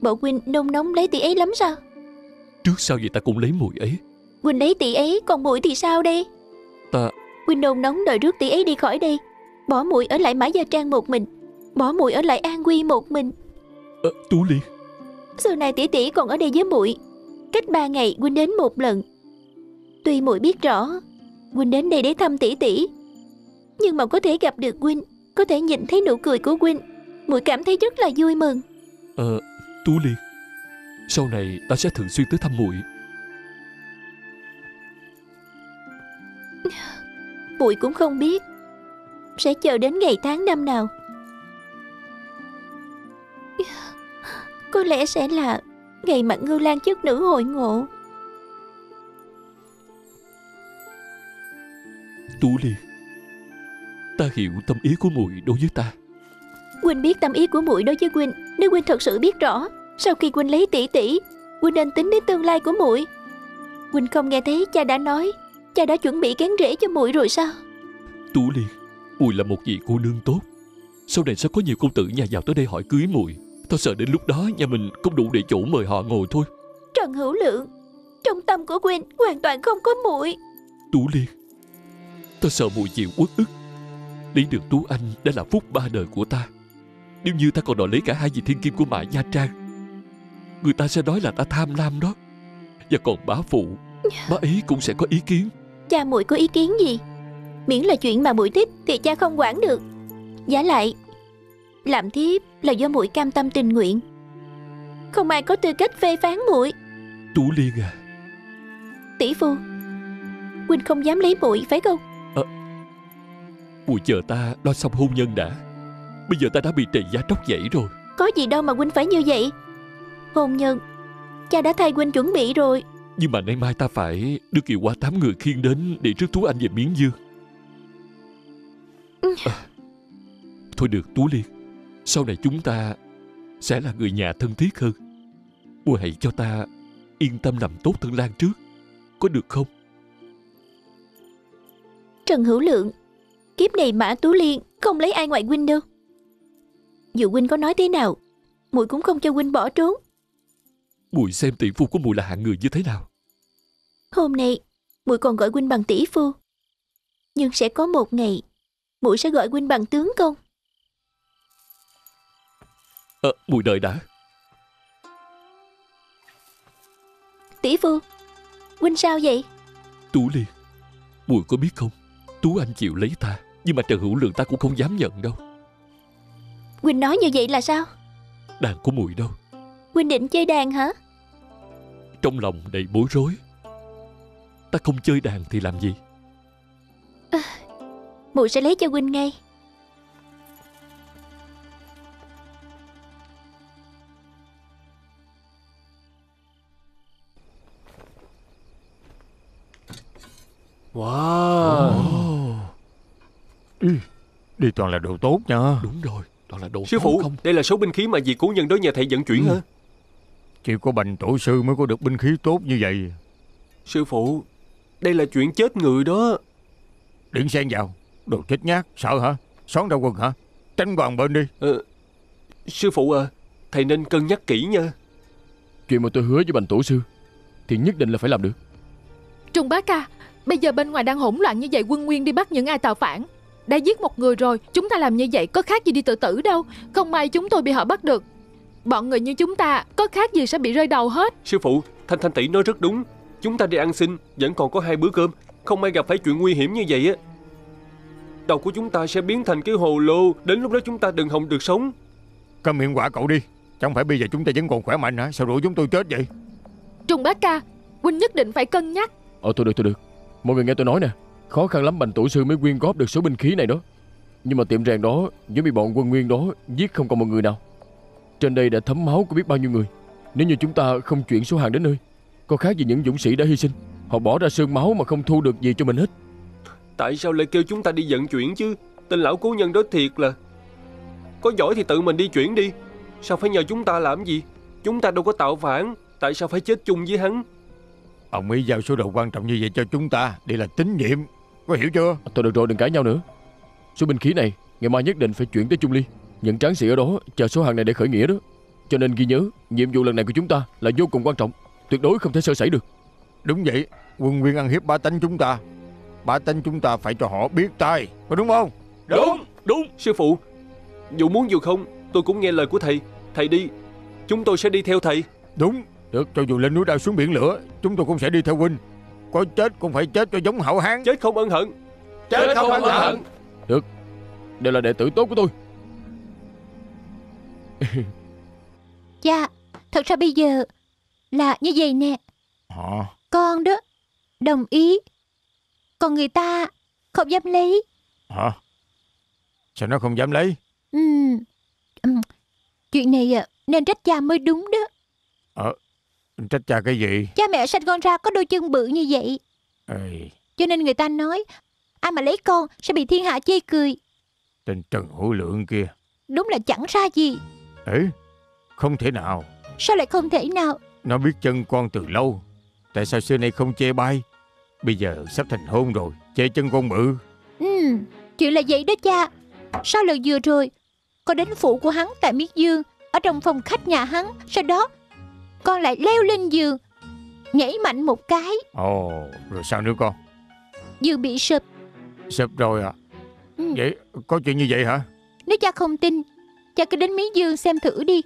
Speaker 7: Bộ huynh nôn nóng lấy tỷ ấy lắm sao?
Speaker 4: Trước sau gì ta cũng lấy mùi ấy.
Speaker 7: Huynh lấy tỷ ấy còn muội thì sao đây
Speaker 4: Ta
Speaker 7: Huynh nôn nóng đòi rước tỷ ấy đi khỏi đây. Bỏ muội ở lại Mã Gia Trang một mình. Bỏ muội ở lại An Quy một mình.
Speaker 4: Ờ, Tú Liên.
Speaker 7: Xưa này tỷ tỷ còn ở đây với muội. Cách ba ngày huynh đến một lần. Tuy muội biết rõ huynh đến đây để thăm tỷ tỷ. Nhưng mà có thể gặp được huynh Có thể nhìn thấy nụ cười của huynh muội cảm thấy rất là vui mừng.
Speaker 4: Ờ Tú Liên. Sau này ta sẽ thường xuyên tới thăm muội
Speaker 7: muội cũng không biết. Sẽ chờ đến ngày tháng năm nào. Có lẽ sẽ là Ngày mà Ngưu Lan chất nữ hội ngộ.
Speaker 4: Tú Liên Ta hiểu tâm ý của muội đối với ta.
Speaker 7: Huynh biết tâm ý của muội đối với Huynh Nếu Huynh thật sự biết rõ Sau khi Huynh lấy tỷ tỷ Huynh nên tính đến tương lai của muội. Huynh không nghe thấy cha đã nói Cha đã chuẩn bị kén rễ cho muội rồi sao?
Speaker 4: Tú Liên Muội là một vị cô nương tốt. Sau này sẽ có nhiều công tử nhà giàu tới đây hỏi cưới muội. Ta sợ đến lúc đó nhà mình không đủ để chỗ mời họ ngồi thôi.
Speaker 7: Trần Hữu Lượng Trong tâm của Huynh hoàn toàn không có muội.
Speaker 4: Tú Liên Ta sợ muội chịu uất ức. Lấy được Tú Anh đã là phúc ba đời của ta. Nếu như ta còn đòi lấy cả hai vị thiên kim của Mại Nha Trang Người ta sẽ nói là ta tham lam đó. Và còn bá phụ Bá ấy cũng sẽ có ý kiến
Speaker 7: Cha muội có ý kiến gì? Miễn là chuyện mà muội thích Thì cha không quản được. Giả lại Làm thiếp là do muội cam tâm tình nguyện. Không ai có tư cách phê phán muội.
Speaker 4: Tú Liên à.
Speaker 7: Tỷ phu Huynh không dám lấy muội phải không?
Speaker 4: Muội chờ ta lo xong hôn nhân đã. Bây giờ ta đã bị trầy giá tróc dậy rồi.
Speaker 7: Có gì đâu mà Huynh phải như vậy. Hôn nhân Cha đã thay Huynh chuẩn bị rồi
Speaker 4: Nhưng mà nay mai ta phải đưa kiều qua tám người khiêng đến Để rước Tú Anh về Miến Dương à, Thôi được Tú Liên. Sau này chúng ta Sẽ là người nhà thân thiết hơn. Muội hãy cho ta Yên tâm làm tốt thân lang trước. Có được không?
Speaker 7: Trần Hữu Lượng Kiếp này Mã Tú Liên không lấy ai ngoại Huynh đâu. Dù Huynh có nói thế nào muội cũng không cho Huynh bỏ trốn
Speaker 4: Muội xem tỷ phu của muội là hạng người như thế nào.
Speaker 7: Hôm nay muội còn gọi Huynh bằng tỷ phu. Nhưng sẽ có một ngày muội sẽ gọi Huynh bằng tướng công.
Speaker 4: Ờ muội đợi đã.
Speaker 7: Tỷ phu Huynh sao vậy?
Speaker 4: Tú Liên Muội có biết không? Tú Anh chịu lấy ta Nhưng mà Trần Hữu Lượng ta cũng không dám nhận đâu.
Speaker 7: Huynh nói như vậy là sao?
Speaker 4: Đàn của muội đâu
Speaker 7: Huynh định chơi đàn hả?
Speaker 4: Trong lòng đầy bối rối. Ta không chơi đàn thì làm gì?
Speaker 7: Muội sẽ lấy cho Huynh ngay.
Speaker 1: Wow. Đi, đi toàn là đồ tốt nha.
Speaker 4: Đúng rồi Đó là đồ
Speaker 2: Sư
Speaker 4: tốt
Speaker 2: phụ,
Speaker 4: không?
Speaker 2: đây là số binh khí mà vị cố nhân đối nhà thầy vận chuyển hả?
Speaker 1: Chỉ có bành tổ sư mới có được binh khí tốt như vậy.
Speaker 2: Sư phụ, đây là chuyện chết người đó.
Speaker 1: Đừng xen vào. Đồ chết nhát Sợ hả? Xón ra quần hả? Tránh một bên đi.
Speaker 2: Ờ, sư phụ à, thầy nên cân nhắc kỹ nha.
Speaker 8: Chuyện mà tôi hứa với bành tổ sư Thì nhất định là phải làm được.
Speaker 9: Trung bá ca Bây giờ bên ngoài đang hỗn loạn như vậy Quân Nguyên đi bắt những ai tạo phản. Đã giết một người rồi Chúng ta làm như vậy có khác gì đi tự tử đâu. Không may chúng tôi bị họ bắt được Bọn người như chúng ta có khác gì sẽ bị rơi đầu hết?
Speaker 2: Sư phụ, Thanh Thanh tỷ nói rất đúng. Chúng ta đi ăn xin, vẫn còn có hai bữa cơm, không may gặp phải chuyện nguy hiểm như vậy á. Đầu của chúng ta sẽ biến thành cái hồ lô, đến lúc đó chúng ta đừng hòng được sống.
Speaker 1: Câm miệng quả cậu đi Chẳng phải bây giờ chúng ta vẫn còn khỏe mạnh hả? Sao rủi chúng tôi chết vậy?
Speaker 9: Trùng bá ca Huynh nhất định phải cân nhắc.
Speaker 8: Ờ thôi được thôi được. Mọi người nghe tôi nói nè. Khó khăn lắm bành tổ sư mới quyên góp được số binh khí này đó. Nhưng mà tiệm rèn đó Vẫn bị bọn quân nguyên đó Giết không còn một người nào Trên đây đã thấm máu của biết bao nhiêu người Nếu như chúng ta không chuyển số hàng đến nơi Có khác gì những dũng sĩ đã hy sinh Họ bỏ ra sơn máu mà không thu được gì cho mình hết
Speaker 2: Tại sao lại kêu chúng ta đi vận chuyển chứ? Tên lão cố nhân đó thiệt là... Có giỏi thì tự mình đi chuyển đi. Sao phải nhờ chúng ta làm gì? Chúng ta đâu có tạo phản. Tại sao phải chết chung với hắn?
Speaker 1: Ông ấy giao số đồ quan trọng như vậy cho chúng ta Đây là tín nhiệm Có hiểu chưa
Speaker 8: Thôi được rồi đừng cãi nhau nữa Số binh khí này Ngày mai nhất định phải chuyển tới Trung Ly Những tráng sĩ ở đó chờ số hàng này để khởi nghĩa đó. Cho nên ghi nhớ Nhiệm vụ lần này của chúng ta là vô cùng quan trọng Tuyệt đối không thể sơ sẩy được.
Speaker 1: Đúng vậy Quân nguyên ăn hiếp ba tánh chúng ta. Ba tánh chúng ta phải cho họ biết tay Có đúng không?
Speaker 2: Đúng, đúng. Sư phụ, dù muốn dù không, tôi cũng nghe lời của thầy. Thầy đi, chúng tôi sẽ đi theo thầy.
Speaker 1: Đúng. Được. Cho dù lên núi đao xuống biển lửa Chúng tôi cũng sẽ đi theo huynh. Có chết cũng phải chết cho giống hậu hán.
Speaker 2: Chết không ân hận.
Speaker 1: Chết không ân hận.
Speaker 8: Đây là đệ tử tốt của tôi
Speaker 6: Cha Thật ra bây giờ Là như vậy nè.
Speaker 1: Họ
Speaker 6: Con đó Đồng ý. Còn người ta Không dám lấy.
Speaker 1: Hả? Sao nó không dám lấy?
Speaker 6: Ừm, ừm, Chuyện này à, nên trách cha mới đúng đó.
Speaker 1: Trách cha cái gì?
Speaker 6: Cha mẹ sanh con ra có đôi chân bự như vậy.
Speaker 1: Ê,
Speaker 6: Cho nên người ta nói Ai mà lấy con sẽ bị thiên hạ chê cười.
Speaker 1: Tên Trần Hữu Lượng kia.
Speaker 6: Đúng là chẳng ra gì
Speaker 1: Ê Không thể nào.
Speaker 6: Sao lại không thể nào?
Speaker 1: Nó biết chân con từ lâu. Tại sao xưa nay không chê bai? Bây giờ sắp thành hôn rồi Chê chân con bự.
Speaker 6: Ừm, Chuyện là vậy đó cha. Sau lần vừa rồi Con đến phủ của hắn tại Miết Dương Ở trong phòng khách nhà hắn Sau đó Con lại leo lên giường Nhảy mạnh một cái.
Speaker 1: Ồ Rồi sao nữa con?
Speaker 6: Giường bị sụp.
Speaker 1: Sập rồi à?
Speaker 6: Ừ.
Speaker 1: Vậy có chuyện như vậy hả?
Speaker 6: Nếu cha không tin Cha cứ đến Miết Dương xem thử đi.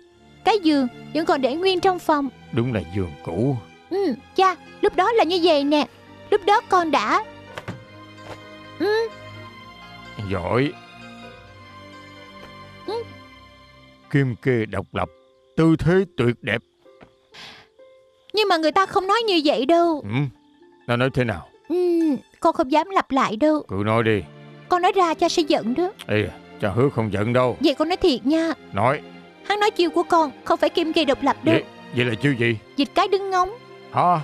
Speaker 6: Cái giường vẫn còn để nguyên trong phòng.
Speaker 1: Đúng là giường cũ.
Speaker 6: Ừ, cha, lúc đó là như vậy nè. Lúc đó con đã.
Speaker 1: Giỏi.
Speaker 6: Ừ.
Speaker 1: Kim kê độc lập Tư thế tuyệt đẹp.
Speaker 6: Nhưng mà người ta không nói như vậy đâu.
Speaker 1: Ừ. Nó nói thế nào?
Speaker 6: Ừm, Con không dám lặp lại đâu.
Speaker 1: Cứ nói đi.
Speaker 6: Con nói ra cha sẽ giận đó.
Speaker 1: Ê cha hứa không giận đâu.
Speaker 6: Vậy con nói thiệt nha.
Speaker 1: Nói.
Speaker 6: Hắn nói chiêu của con không phải kim kỳ độc lập đâu
Speaker 1: Vậy, vậy là chiêu gì?
Speaker 6: Dịch cái đứng ngóng.
Speaker 1: Hả?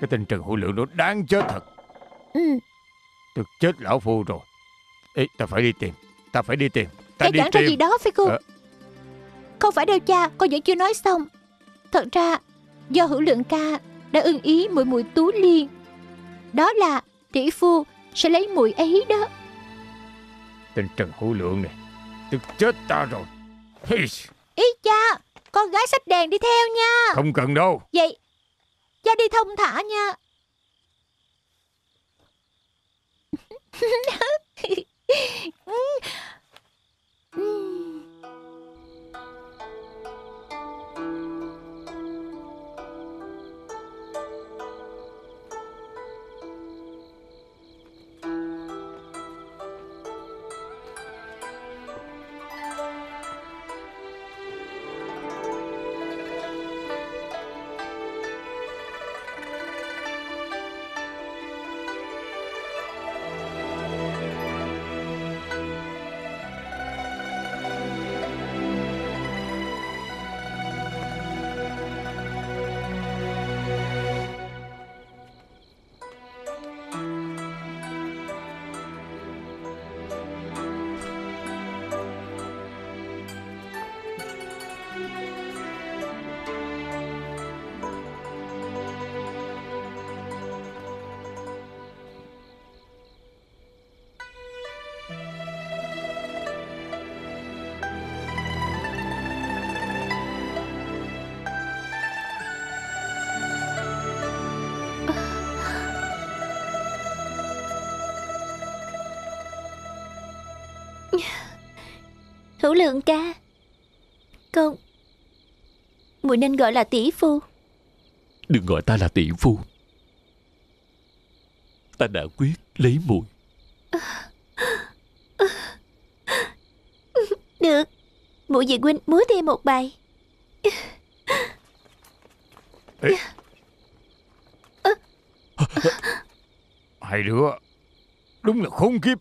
Speaker 1: Cái tên Trần Hữu Lượng đó đáng chết thật.
Speaker 6: Ừ.
Speaker 1: Tôi chết lão phu rồi. Ê ta phải đi tìm. Ta phải đi tìm. Ta
Speaker 6: Cái
Speaker 1: đi
Speaker 6: cản ra
Speaker 1: tìm.
Speaker 6: gì đó phải không
Speaker 1: Ờ.
Speaker 6: Không phải đâu cha Con vẫn chưa nói xong. Thật ra do hữu lượng ca Đã ưng ý muội muội tú liên. Đó là tỷ phu sẽ lấy muội ấy đó
Speaker 1: Tên Trần Hữu Lượng này. Tức chết ta rồi.
Speaker 6: Ý cha Con gái sách đèn đi theo nha.
Speaker 1: Không cần đâu.
Speaker 6: Vậy Cha đi thông thả nha
Speaker 7: Hữu lượng ca. Con muội nên gọi là tỷ phu.
Speaker 4: Đừng gọi ta là tỷ phu. Ta đã quyết lấy muội.
Speaker 7: Được. Muội về huynh múa thêm một bài.
Speaker 1: Hai đứa. Đúng là khốn kiếp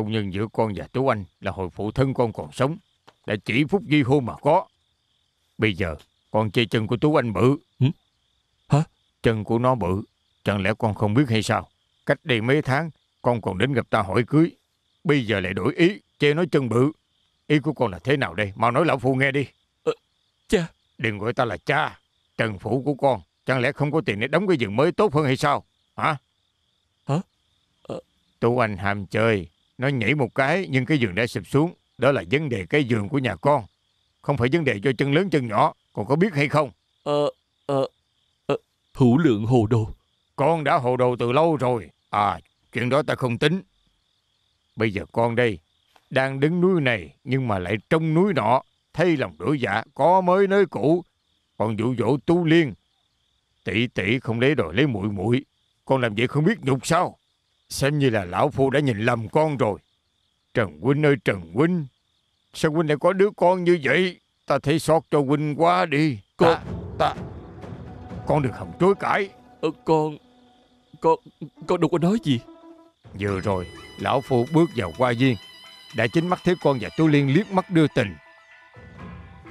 Speaker 1: Hôn nhân giữa con và Tú Anh Là hồi phụ thân con còn sống. Đã chỉ phút di hôn mà có. Bây giờ con chê chân của Tú Anh bự?
Speaker 4: Hả?
Speaker 1: Chân của nó bự. Chẳng lẽ con không biết hay sao? Cách đây mấy tháng Con còn đến gặp ta hỏi cưới. Bây giờ lại đổi ý Chê nói chân bự. Ý của con là thế nào đây? Mau nói lão phu nghe đi.
Speaker 4: Ờ, cha.
Speaker 1: Đừng gọi ta là cha. Trần phủ của con Chẳng lẽ không có tiền để đóng cái giường mới tốt hơn hay sao? Hả?
Speaker 4: Hả? Ờ.
Speaker 1: Tú Anh ham chơi Nó nhảy một cái nhưng cái giường đã sụp xuống. Đó là vấn đề cái giường của nhà con. Không phải vấn đề cho chân lớn chân nhỏ. Con có biết hay không?
Speaker 4: Ờ, ờ, ờ, thủ lượng hồ đồ.
Speaker 1: Con đã hồ đồ từ lâu rồi. À chuyện đó ta không tính. Bây giờ con đây Đang đứng núi này Nhưng mà lại trong núi nọ. Thay lòng đổi dạ Có mới nơi cũ. Còn dụ dỗ tu liên. Tỷ tỷ không lấy đòi lấy muội muội. Con làm vậy không biết nhục sao Xem như là lão phu đã nhìn lầm con rồi Trần Huynh ơi Trần Huynh Sao Huynh lại có đứa con như vậy Ta thấy xót cho Huynh quá đi
Speaker 4: Con-
Speaker 1: Ta, ta Con đừng hòng chối cãi
Speaker 4: Ờ, con, con, con đâu có nói gì.
Speaker 1: Vừa rồi, lão phu bước vào qua viên, đã chính mắt thấy con và Tú Liên liếc mắt đưa tình.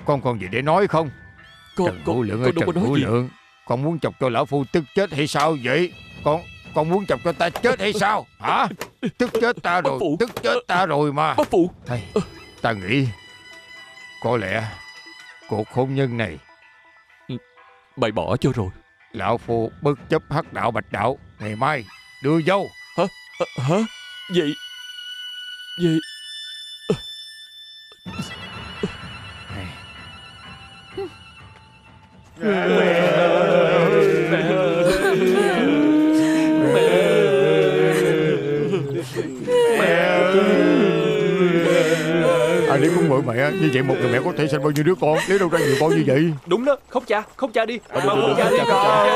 Speaker 1: Con còn gì để nói không?
Speaker 4: Con,
Speaker 1: Trần
Speaker 4: con,
Speaker 1: Vũ Lượng
Speaker 4: con
Speaker 1: ơi Trần Vũ. Lượng, con muốn chọc cho lão phu tức chết hay sao vậy? Con, con muốn chọc cho ta chết hay sao? Hả? Tức chết ta rồi, tức chết ta rồi mà.
Speaker 4: Bác phụ,
Speaker 1: Hay, ta nghĩ, có lẽ cuộc hôn nhân này,
Speaker 4: mày bỏ cho rồi.
Speaker 1: lão phu bất chấp hắc đạo bạch đạo, ngày mai đưa dâu.
Speaker 4: Ờ, hả? Vậy, vậy,
Speaker 1: À vợ mẹ, như vậy một người mẹ có thể sinh bao nhiêu đứa con, lấy đâu ra nhiều con như vậy?
Speaker 2: Đúng đó, khóc cha, khóc cha đi.
Speaker 1: Ờ, được,
Speaker 2: khóc cha
Speaker 1: khóc
Speaker 2: đi.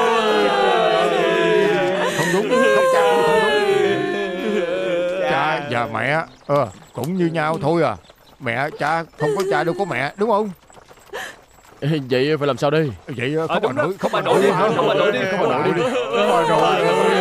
Speaker 1: khóc Không đúng, không cha cũng không đúng. Cha và mẹ, ờ, cũng như nhau thôi à. Mẹ, cha, không có cha đâu có mẹ, đúng không?
Speaker 8: Vậy phải làm sao đây
Speaker 1: Vậy ờ,
Speaker 2: Ờ,
Speaker 1: không bà
Speaker 2: đó,
Speaker 1: nội,
Speaker 2: không bà
Speaker 1: nội
Speaker 2: nội đi, không bà nội đi.
Speaker 1: Không bà nội đi.